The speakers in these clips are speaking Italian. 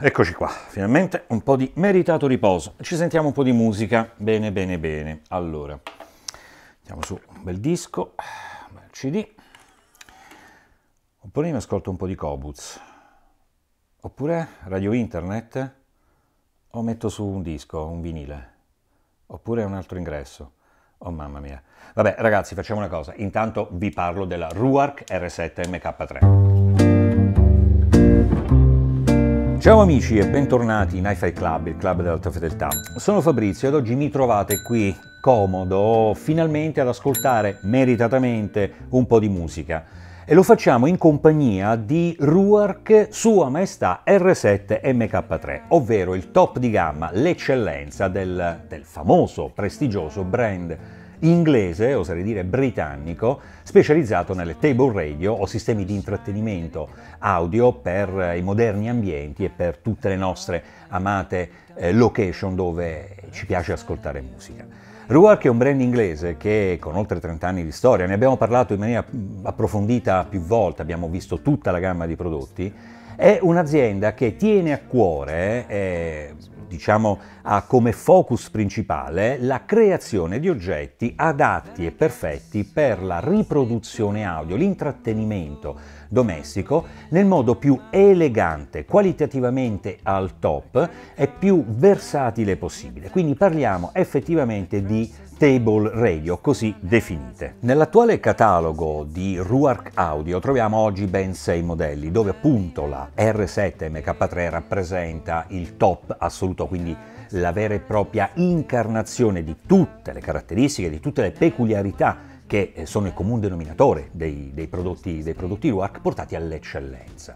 Eccoci qua, finalmente un po' di meritato riposo. Ci sentiamo un po' di musica. Bene, bene, bene. Allora, mettiamo su un bel disco, un bel CD. Oppure mi ascolto un po' di Kobuz. Oppure radio internet. O metto su un disco, un vinile. Oppure un altro ingresso. Oh mamma mia. Vabbè ragazzi, facciamo una cosa. Intanto vi parlo della Ruark R7 MK3. Ciao amici e bentornati in Hi-Fi Club, il club dell'alta fedeltà. Sono Fabrizio ed oggi mi trovate qui comodo finalmente ad ascoltare meritatamente un po' di musica. E lo facciamo in compagnia di Ruark Sua Maestà R7 MK3, ovvero il top di gamma, l'eccellenza del, del famoso, prestigioso brand inglese, oserei dire britannico, specializzato nelle table radio o sistemi di intrattenimento audio per i moderni ambienti e per tutte le nostre amate eh, location dove ci piace ascoltare musica. Ruark è un brand inglese che con oltre 30 anni di storia, ne abbiamo parlato in maniera approfondita più volte, abbiamo visto tutta la gamma di prodotti, è un'azienda che tiene a cuore eh, diciamo, ha come focus principale la creazione di oggetti adatti e perfetti per la riproduzione audio, l'intrattenimento domestico nel modo più elegante, qualitativamente al top e più versatile possibile. Quindi parliamo effettivamente di table radio così definite. Nell'attuale catalogo di Ruark Audio troviamo oggi ben sei modelli, dove appunto la R7 MK3 rappresenta il top assoluto, quindi la vera e propria incarnazione di tutte le caratteristiche, di tutte le peculiarità che sono il comune denominatore dei, dei prodotti, dei prodotti Ruark portati all'eccellenza.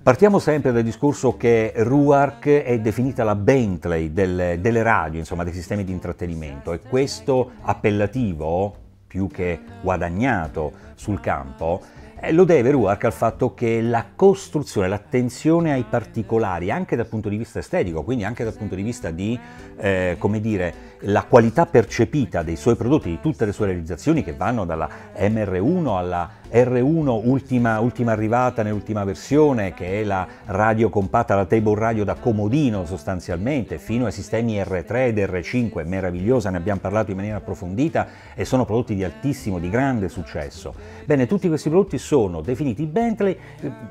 Partiamo sempre dal discorso che Ruark è definita la Bentley del, delle radio, insomma dei sistemi di intrattenimento e questo appellativo, più che guadagnato sul campo, eh, lo deve Ruark al fatto che la costruzione, l'attenzione ai particolari, anche dal punto di vista estetico, quindi anche dal punto di vista di, eh, come dire, la qualità percepita dei suoi prodotti, di tutte le sue realizzazioni che vanno dalla MR1 alla R1 ultima, ultima arrivata nell'ultima versione, che è la radio compatta, la table radio da comodino sostanzialmente, fino ai sistemi R3 ed R5, meravigliosa, ne abbiamo parlato in maniera approfondita e sono prodotti di altissimo, di grande successo. Bene, tutti questi prodotti sono definiti Bentley,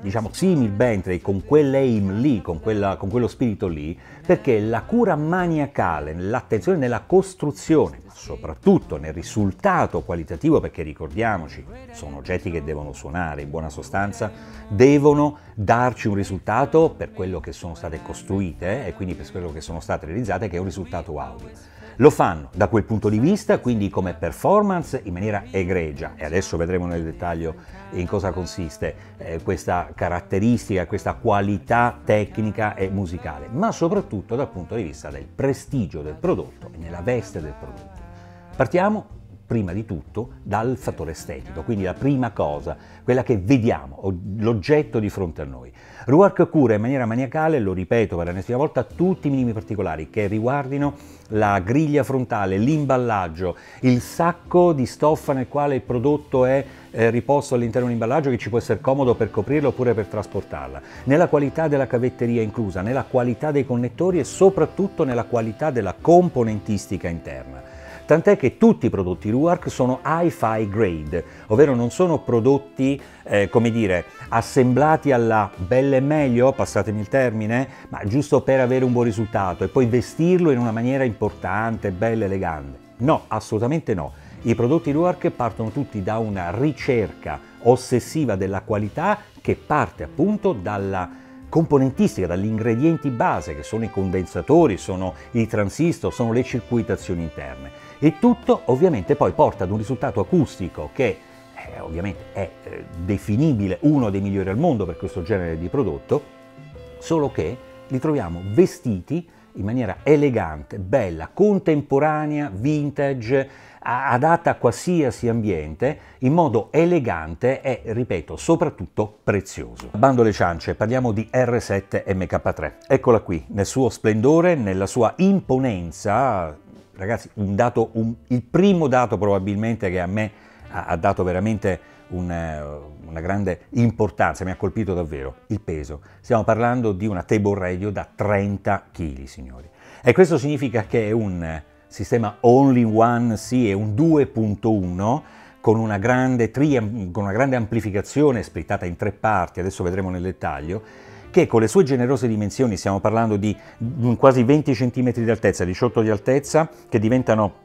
diciamo simil Bentley, con quell'aim lì, con, quella, con quello spirito lì, perché la cura maniacale, l'attenzione nella costruzione, ma soprattutto nel risultato qualitativo, perché ricordiamoci, sono oggetti che devono suonare, in buona sostanza, devono darci un risultato per quello che sono state costruite e quindi per quello che sono state realizzate, che è un risultato audio. Lo fanno da quel punto di vista, quindi come performance in maniera egregia e adesso vedremo nel dettaglio in cosa consiste eh, questa caratteristica, questa qualità tecnica e musicale, ma soprattutto dal punto di vista del prestigio del prodotto e nella veste del prodotto. Partiamo prima di tutto dal fattore estetico, quindi la prima cosa, quella che vediamo, l'oggetto di fronte a noi. Ruark cura in maniera maniacale, lo ripeto per l'ennesima volta, tutti i minimi particolari che riguardino la griglia frontale, l'imballaggio, il sacco di stoffa nel quale il prodotto è eh, riposto all'interno di un imballaggio che ci può essere comodo per coprirlo oppure per trasportarla, nella qualità della cavetteria inclusa, nella qualità dei connettori e soprattutto nella qualità della componentistica interna tant'è che tutti i prodotti Ruark sono hi-fi grade, ovvero non sono prodotti, eh, come dire, assemblati alla bella e meglio, passatemi il termine, ma giusto per avere un buon risultato e poi vestirlo in una maniera importante, bella, elegante. No, assolutamente no. I prodotti Ruark partono tutti da una ricerca ossessiva della qualità che parte appunto dalla componentistica, dagli ingredienti base che sono i condensatori, sono i transistor, sono le circuitazioni interne. E tutto ovviamente poi porta ad un risultato acustico che eh, ovviamente è eh, definibile uno dei migliori al mondo per questo genere di prodotto, solo che li troviamo vestiti in maniera elegante, bella, contemporanea, vintage, adatta a qualsiasi ambiente, in modo elegante e, ripeto, soprattutto prezioso. Bando le ciance, parliamo di R7 MK3. Eccola qui, nel suo splendore, nella sua imponenza, ragazzi, un dato, un, il primo dato probabilmente che a me ha, ha dato veramente un, una grande importanza, mi ha colpito davvero il peso. Stiamo parlando di una table radio da 30 kg, signori. E questo significa che è un sistema all-in-one, sì, è un 2.1 con una, grande con una grande amplificazione splittata in tre parti, adesso vedremo nel dettaglio, che con le sue generose dimensioni, stiamo parlando di quasi 20 cm di altezza, 18 di altezza, che diventano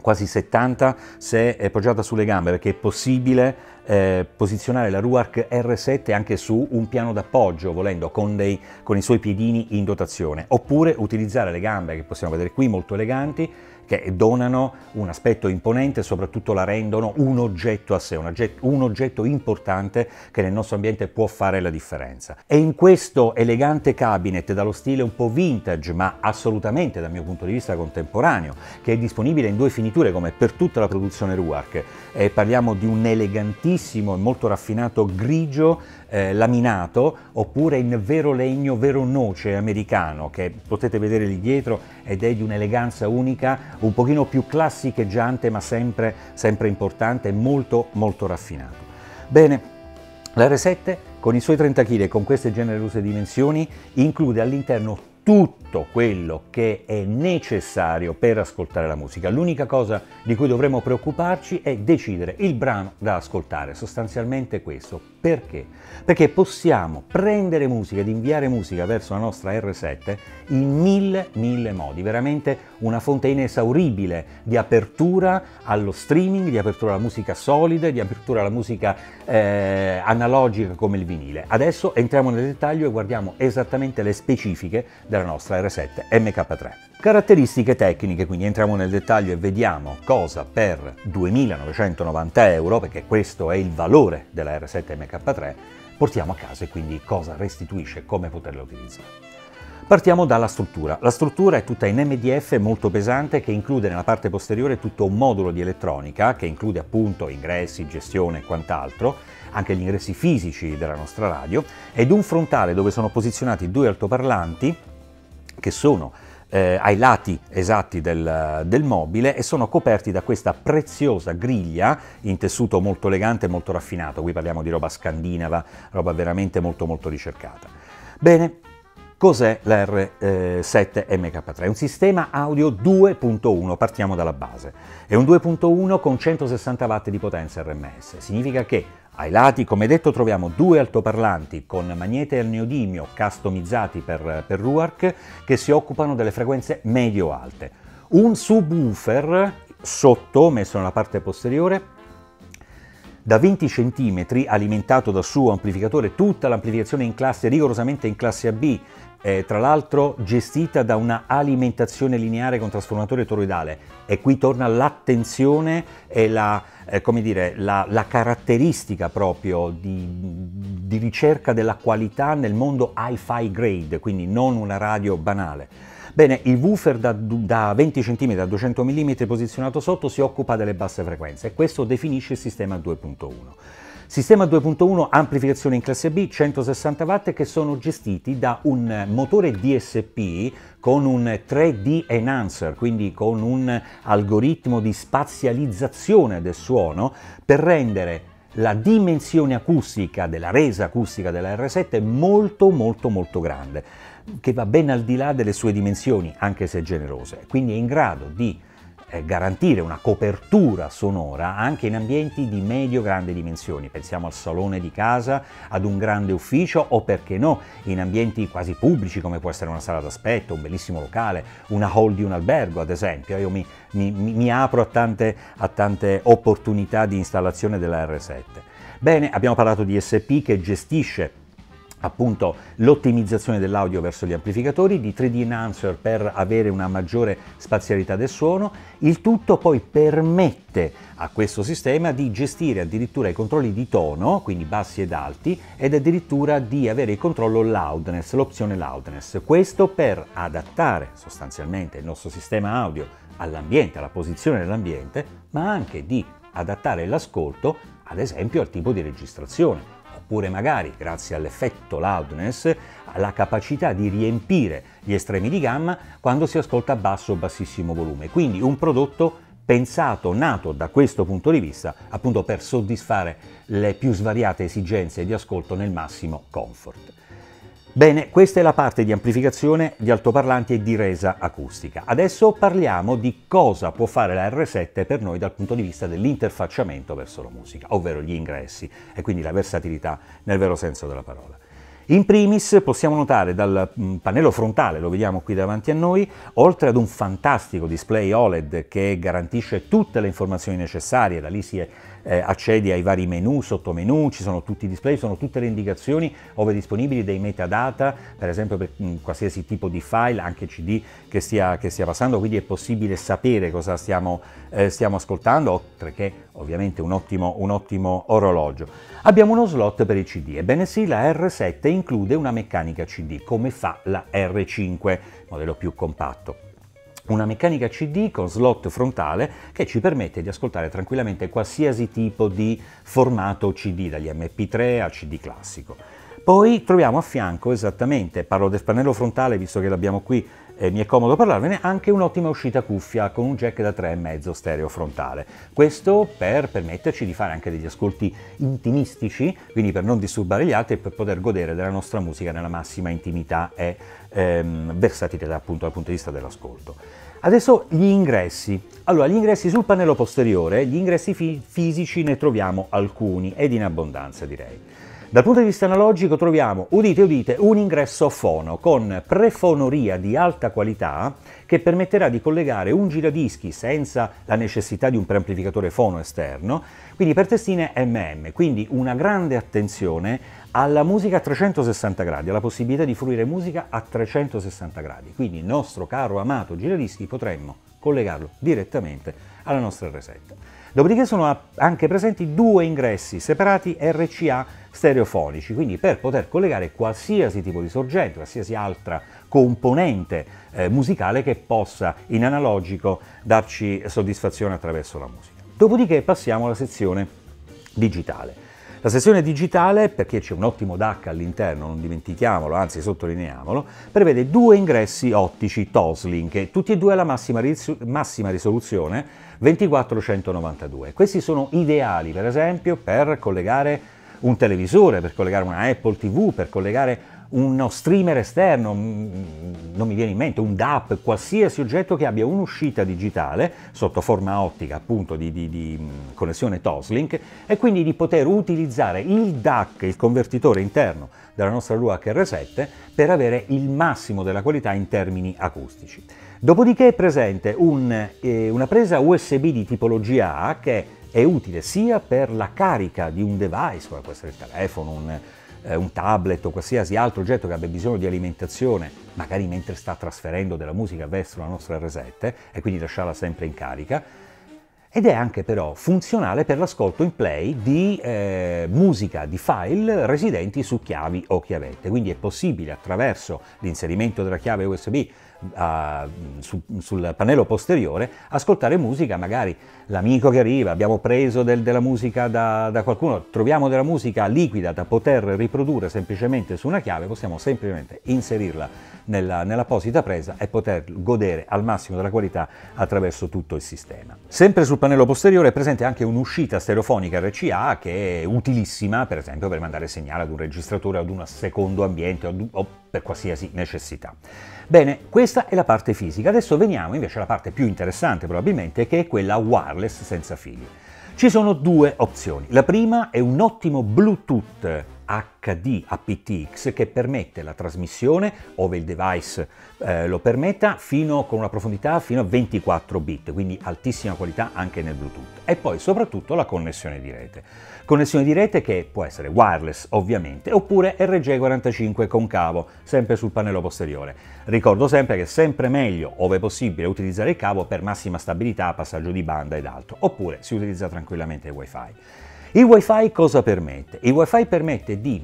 quasi 70 se è poggiata sulle gambe, perché è possibile eh, posizionare la Ruark R7 anche su un piano d'appoggio, volendo, con, dei, con i suoi piedini in dotazione, oppure utilizzare le gambe, che possiamo vedere qui, molto eleganti, che donano un aspetto imponente e soprattutto la rendono un oggetto a sé, un oggetto, un oggetto importante che nel nostro ambiente può fare la differenza. E in questo elegante cabinet dallo stile un po' vintage, ma assolutamente dal mio punto di vista contemporaneo, che è disponibile in due finiture come per tutta la produzione Ruark, e parliamo di un elegantissimo e molto raffinato grigio eh, laminato oppure in vero legno, vero noce americano che potete vedere lì dietro ed è di un'eleganza unica, un pochino più classicheggiante ma sempre, sempre importante e molto molto raffinato. Bene, la R7 con i suoi 30 kg e con queste generose dimensioni include all'interno tutto quello che è necessario per ascoltare la musica. L'unica cosa di cui dovremmo preoccuparci è decidere il brano da ascoltare, sostanzialmente questo. Perché? Perché possiamo prendere musica ed inviare musica verso la nostra R7 in mille, mille modi, veramente una fonte inesauribile di apertura allo streaming, di apertura alla musica solida, di apertura alla musica eh, analogica come il vinile. Adesso entriamo nel dettaglio e guardiamo esattamente le specifiche della nostra R7 MK3. Caratteristiche tecniche, quindi entriamo nel dettaglio e vediamo cosa per 2.990 euro, perché questo è il valore della R7 MK3, portiamo a casa e quindi cosa restituisce, come poterla utilizzare. Partiamo dalla struttura. La struttura è tutta in MDF molto pesante che include nella parte posteriore tutto un modulo di elettronica che include appunto ingressi, gestione e quant'altro, anche gli ingressi fisici della nostra radio, ed un frontale dove sono posizionati due altoparlanti che sono eh, ai lati esatti del, del, mobile e sono coperti da questa preziosa griglia in tessuto molto elegante e molto raffinato. Qui parliamo di roba scandinava, roba veramente molto molto ricercata. Bene, Cos'è la R7 MK3? È un sistema audio 2.1, partiamo dalla base. È un 2.1 con 160 watt di potenza RMS. Significa che ai lati, come detto, troviamo due altoparlanti con magnete al neodimio customizzati per, per Ruark che si occupano delle frequenze medio-alte. Un subwoofer sotto, messo nella parte posteriore, da 20 cm, alimentato dal suo amplificatore, tutta l'amplificazione in classe, rigorosamente in classe AB, eh, tra l'altro gestita da una alimentazione lineare con trasformatore toroidale e qui torna l'attenzione e la, eh, dire, la, la, caratteristica proprio di, di ricerca della qualità nel mondo hi-fi grade, quindi non una radio banale. Bene, il woofer da, da 20 cm a 200 mm posizionato sotto si occupa delle basse frequenze e questo definisce il sistema 2.1. Sistema 2.1 amplificazione in classe B 160 watt che sono gestiti da un motore DSP con un 3D enhancer, quindi con un algoritmo di spazializzazione del suono per rendere la dimensione acustica della resa acustica della R7 molto molto molto grande, che va ben al di là delle sue dimensioni, anche se generose, quindi è in grado di garantire una copertura sonora anche in ambienti di medio-grande dimensioni. Pensiamo al salone di casa, ad un grande ufficio o perché no, in ambienti quasi pubblici come può essere una sala d'aspetto, un bellissimo locale, una hall di un albergo ad esempio. Io mi, mi, mi apro a tante, a tante opportunità di installazione della R7. Bene, abbiamo parlato di SP che gestisce appunto l'ottimizzazione dell'audio verso gli amplificatori, di 3D Enhancer per avere una maggiore spazialità del suono, il tutto poi permette a questo sistema di gestire addirittura i controlli di tono, quindi bassi ed alti, ed addirittura di avere il controllo loudness, l'opzione loudness. Questo per adattare sostanzialmente il nostro sistema audio all'ambiente, alla posizione dell'ambiente, ma anche di adattare l'ascolto, ad esempio, al tipo di registrazione oppure magari, grazie all'effetto loudness, la capacità di riempire gli estremi di gamma quando si ascolta a basso o bassissimo volume. Quindi un prodotto pensato, nato da questo punto di vista, appunto per soddisfare le più svariate esigenze di ascolto nel massimo comfort. Bene, questa è la parte di amplificazione di altoparlanti e di resa acustica. Adesso parliamo di cosa può fare la R7 per noi dal punto di vista dell'interfacciamento verso la musica, ovvero gli ingressi e quindi la versatilità nel vero senso della parola. In primis possiamo notare dal mm, pannello frontale, lo vediamo qui davanti a noi, oltre ad un fantastico display OLED che garantisce tutte le informazioni necessarie, da lì si è eh, accedi ai vari menu, sottomenu, ci sono tutti i display, sono tutte le indicazioni ove disponibili dei metadata, per esempio per mh, mm, qualsiasi tipo di file, anche CD che stia, che stia, passando, quindi è possibile sapere cosa stiamo, eh, stiamo ascoltando, oltre che ovviamente un ottimo, un ottimo orologio. Abbiamo uno slot per i CD, ebbene sì, la R7 include una meccanica CD, come fa la R5, modello più compatto una meccanica CD con slot frontale che ci permette di ascoltare tranquillamente qualsiasi tipo di formato CD, dagli MP3 al CD classico. Poi troviamo a fianco esattamente, parlo del pannello frontale visto che l'abbiamo qui e mi è comodo parlarvene, anche un'ottima uscita cuffia con un jack da 3,5 stereo frontale. Questo per permetterci di fare anche degli ascolti intimistici, quindi per non disturbare gli altri e per poter godere della nostra musica nella massima intimità e ehm, versatilità appunto dal punto di vista dell'ascolto. Adesso gli ingressi. Allora, gli ingressi sul pannello posteriore, gli ingressi fi fisici ne troviamo alcuni ed in abbondanza direi. Dal punto di vista analogico troviamo, udite udite, un ingresso fono con prefonoria di alta qualità che permetterà di collegare un giradischi senza la necessità di un preamplificatore fono esterno, quindi per testine MM, quindi una grande attenzione alla musica a 360 gradi, alla possibilità di fruire musica a 360 gradi. Quindi il nostro caro amato giradischi potremmo collegarlo direttamente alla nostra R7. Dopodiché sono anche presenti due ingressi separati RCA stereofonici, quindi per poter collegare qualsiasi tipo di sorgente, qualsiasi altra componente eh, musicale che possa in analogico darci soddisfazione attraverso la musica. Dopodiché passiamo alla sezione digitale. La sezione digitale, perché c'è un ottimo DAC all'interno, non dimentichiamolo, anzi sottolineiamolo, prevede due ingressi ottici Toslink, tutti e due alla massima, ris massima risoluzione 2492. Questi sono ideali, per esempio, per collegare un televisore, per collegare una Apple TV, per collegare uno streamer esterno, mm, non mi viene in mente, un DAP, qualsiasi oggetto che abbia un'uscita digitale sotto forma ottica appunto di, di, di, mm, connessione Toslink e quindi di poter utilizzare il DAC, il convertitore interno della nostra RUAC R7 per avere il massimo della qualità in termini acustici. Dopodiché è presente un, eh, una presa USB di tipologia A che è utile sia per la carica di un device, può essere il telefono, un, eh, un tablet o qualsiasi altro oggetto che abbia bisogno di alimentazione, magari mentre sta trasferendo della musica verso la nostra R7 e quindi lasciarla sempre in carica, ed è anche però funzionale per l'ascolto in play di eh, musica, di file residenti su chiavi o chiavette. Quindi è possibile attraverso l'inserimento della chiave USB uh, su, sul pannello posteriore ascoltare musica, magari l'amico che arriva, abbiamo preso del, della musica da, da, qualcuno, troviamo della musica liquida da poter riprodurre semplicemente su una chiave, possiamo semplicemente inserirla nella, nell'apposita presa e poter godere al massimo della qualità attraverso tutto il sistema. Sempre sul pannello posteriore è presente anche un'uscita stereofonica RCA che è utilissima per esempio per mandare segnale ad un registratore ad un secondo ambiente o per qualsiasi necessità. Bene, questa è la parte fisica. Adesso veniamo invece alla parte più interessante probabilmente, che è quella wireless senza fili. Ci sono due opzioni. La prima è un ottimo Bluetooth HD aptX che permette la trasmissione, ove il device eh, lo permetta, fino con una profondità fino a 24 bit, quindi altissima qualità anche nel Bluetooth. E poi soprattutto la connessione di rete. Connessione di rete che può essere wireless ovviamente, oppure RJ45 con cavo, sempre sul pannello posteriore. Ricordo sempre che è sempre meglio, ove possibile, utilizzare il cavo per massima stabilità, passaggio di banda ed altro, oppure si utilizza tranquillamente il wifi. Il wifi cosa permette? Il wifi permette di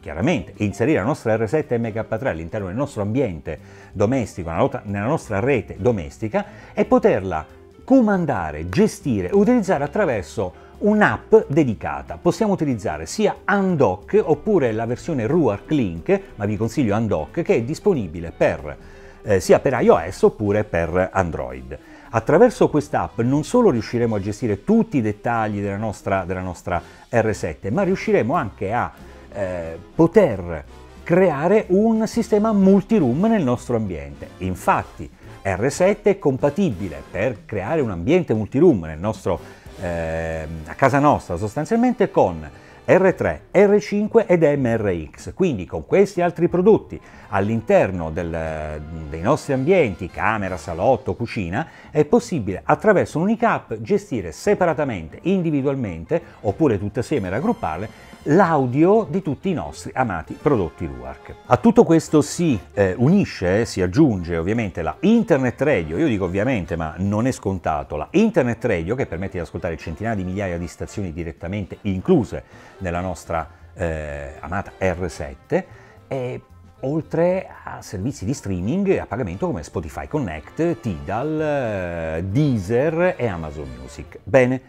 chiaramente inserire la nostra R7 MK3 all'interno del nostro ambiente domestico, nella nostra rete domestica e poterla comandare, gestire, utilizzare attraverso un'app dedicata. Possiamo utilizzare sia Undock oppure la versione Ruark Link, ma vi consiglio Undock, che è disponibile per, eh, sia per iOS oppure per Android. Attraverso quest'app non solo riusciremo a gestire tutti i dettagli della nostra, della nostra R7, ma riusciremo anche a eh, poter creare un sistema multi-room nel nostro ambiente. Infatti R7 è compatibile per creare un ambiente multi-room nel nostro, eh, a casa nostra sostanzialmente con R3, R5 ed MRX. Quindi con questi altri prodotti all'interno del, dei nostri ambienti, camera, salotto, cucina, è possibile attraverso un'unica app gestire separatamente, individualmente, oppure tutte assieme raggrupparle, l'audio di tutti i nostri amati prodotti Ruark. A tutto questo si eh, unisce, si aggiunge ovviamente la Internet Radio, io dico ovviamente ma non è scontato, la Internet Radio che permette di ascoltare centinaia di migliaia di stazioni direttamente incluse nella nostra eh, amata R7 e oltre a servizi di streaming a pagamento come Spotify Connect, Tidal, eh, Deezer e Amazon Music. Bene,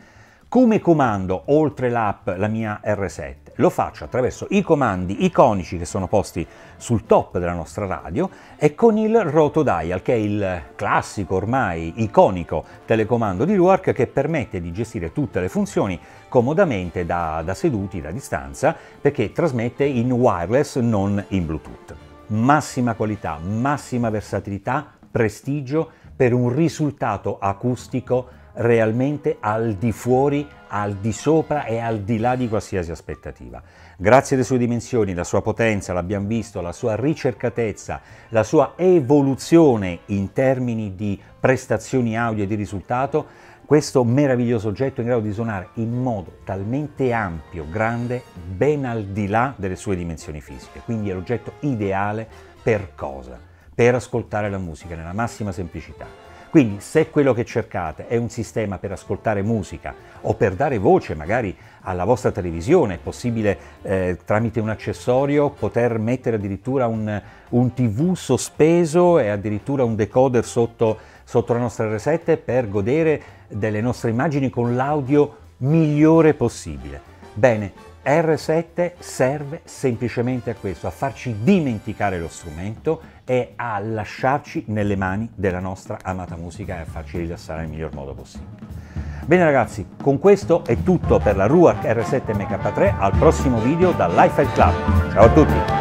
come comando oltre l'app la mia R7? Lo faccio attraverso i comandi iconici che sono posti sul top della nostra radio e con il roto dial che è il classico ormai iconico telecomando di Ruark che permette di gestire tutte le funzioni comodamente da, da seduti, da distanza, perché trasmette in wireless non in Bluetooth. Massima qualità, massima versatilità, prestigio per un risultato acustico realmente al di fuori, al di sopra e al di là di qualsiasi aspettativa. Grazie alle sue dimensioni, la sua potenza, l'abbiamo visto, la sua ricercatezza, la sua evoluzione in termini di prestazioni audio e di risultato, questo meraviglioso oggetto è in grado di suonare in modo talmente ampio, grande, ben al di là delle sue dimensioni fisiche. Quindi è l'oggetto ideale per cosa? Per ascoltare la musica nella massima semplicità quindi se quello che cercate è un sistema per ascoltare musica o per dare voce magari alla vostra televisione, è possibile eh, tramite un accessorio poter mettere addirittura un, un, TV sospeso e addirittura un decoder sotto, sotto la nostra R7 per godere delle nostre immagini con l'audio migliore possibile. Bene, R7 serve semplicemente a questo, a farci dimenticare lo strumento e a lasciarci nelle mani della nostra amata musica e a farci rilassare nel miglior modo possibile. Bene ragazzi, con questo è tutto per la Ruark R7 MK3, al prossimo video da Lifestyle Club. Ciao a tutti!